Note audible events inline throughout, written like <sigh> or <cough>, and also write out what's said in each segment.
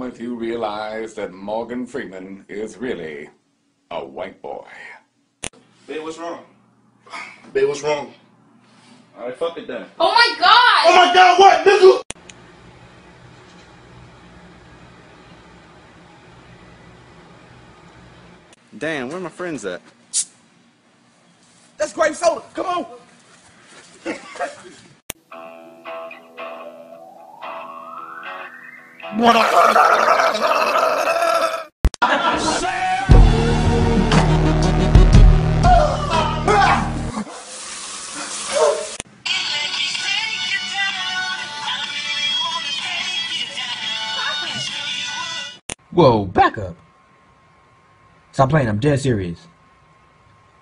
moment you realize that Morgan Freeman is really a white boy. Babe, what's wrong? Babe, what's wrong? Alright, fuck it then. Oh my god! Oh my god, what, nigga? Dan, where are my friends at? That's grape soda. Come on. Whoa, back up. Stop playing, I'm dead serious.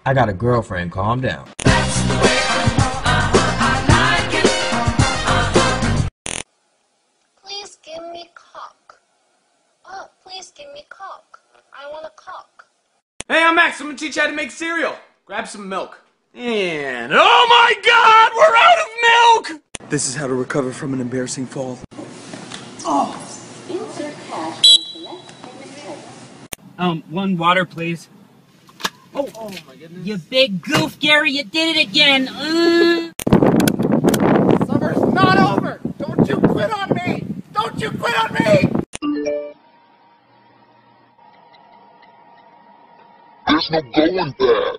I got a girlfriend, calm down. Cock. I want a cock. Hey, I'm Max. I'm gonna teach you how to make cereal. Grab some milk. And oh my god, we're out of milk! This is how to recover from an embarrassing fall. Oh! insert cash Um, one water, please. Oh, oh my goodness. You big goof, Gary, you did it again. Uh. Summer's not over. Don't you quit on me. Don't you quit on me. There's no going back.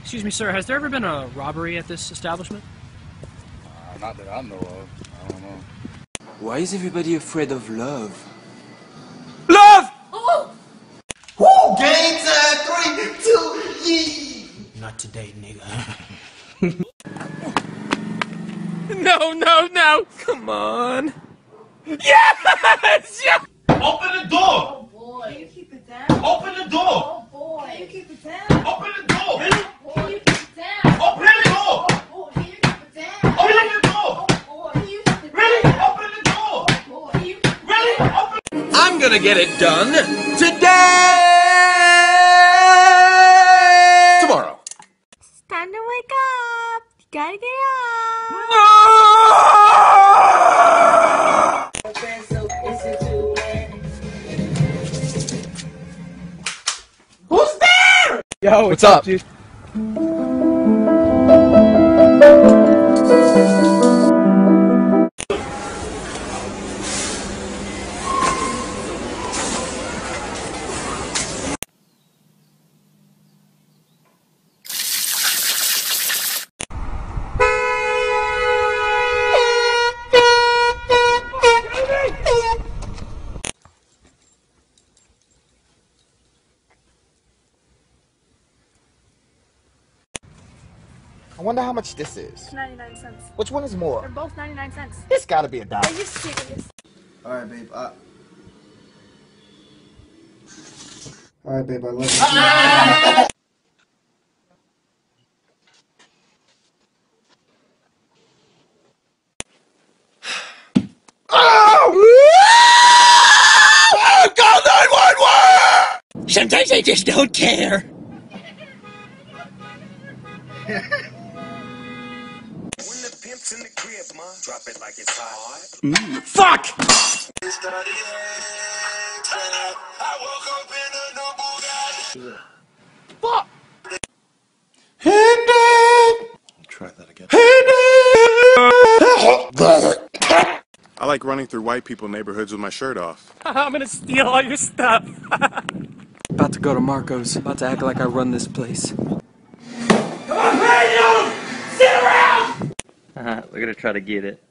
Excuse me, sir. Has there ever been a robbery at this establishment? Uh, not that I know of. I don't know. Why is everybody afraid of love? Love! Oh! Woo, game time. Three, two, yee. Not today, nigga. <laughs> No, no, no! Come on! Yes! yes! <laughs> Open the door. Oh, boy. Can you keep it down? Open the door. Oh boy. Can you keep it down? Open the door. Oh, boy, can you keep it down? Open the door. Oh, boy, can you keep it down? Open the door. Boy, can you keep it Really? Open the door. Boy, can you keep it Really? Open. I'm gonna get it done today! Yo, what's up? I wonder how much this is. 99 cents. Which one is more? They're both 99 cents. It's gotta be a dollar. Are you serious? Alright, babe. Uh, Alright, babe, I love you. Call 911! Sometimes I just don't care. Fuck! Fuck! try that again. I like running through white people neighborhoods with my shirt off. <laughs> I'm gonna steal all your stuff. About to go to Marco's. About to act like I run this place. Uh-huh. We're gonna try to get it.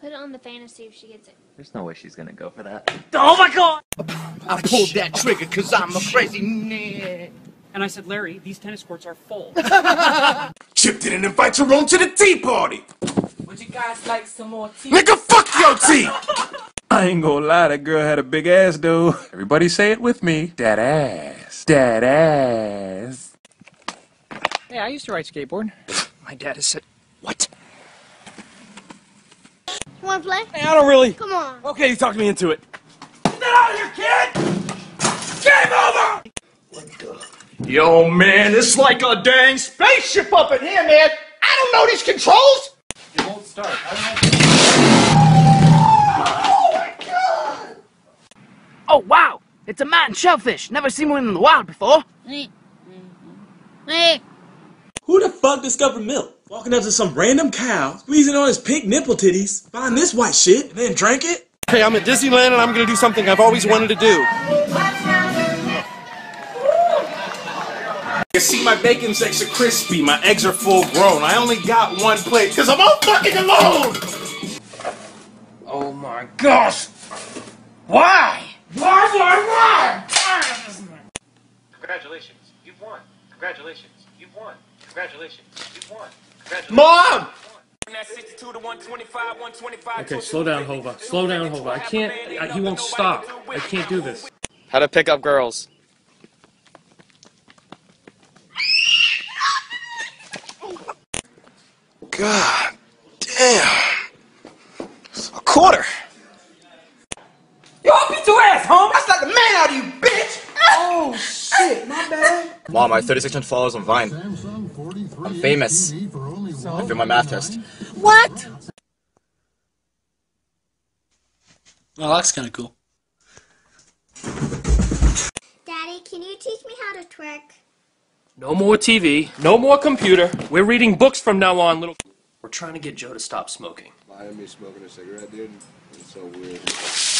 Put it on the fan and see if she gets it. There's no way she's gonna go for that. Oh my god! I pulled that trigger because I'm a crazy nigga. And I said, Larry, these tennis courts are full. <laughs> Chip didn't invite your own to the tea party! Would you guys like some more tea? Nigga, fuck your tea! <laughs> I ain't gonna lie, that girl had a big ass, though. Everybody say it with me. That ass. That ass. Hey, I used to ride skateboard. My dad has said, What? You wanna play? Hey, I don't really. Come on. Okay, you talked me into it. Get out of here, kid! Game over! Yo, man, it's like a dang spaceship up in here, man. I don't know these controls. It won't start. Oh my god! Oh, wow! It's a mountain shellfish. Never seen one in the wild before. Who the fuck discovered milk? Walking up to some random cow, squeezing on his pink nipple titties, find this white shit, and then drank it? Hey, I'm at Disneyland and I'm gonna do something I've always wanted to do. You see, my bacon's extra crispy, my eggs are full grown. I only got one plate, cause I'm all fucking alone! Oh my gosh! Why? Why, why, why? Congratulations, you've won. Congratulations, you've won. Congratulations, you've won. Mom! Okay, slow down, Hova. Slow down, Hova. I can't. I, he won't stop. I can't do this. How to pick up girls. God damn. A quarter. Yo, I'll beat your ass, home. That's like the man out of you, bitch! Oh, shit, my bad. Mom, I have 3,600 followers on Vine. I'm famous. I failed my math test. What? Well, that's kind of cool. Daddy, can you teach me how to twerk? No more TV. No more computer. We're reading books from now on, little. We're trying to get Joe to stop smoking. Buying me smoking a cigarette, dude. It's so weird.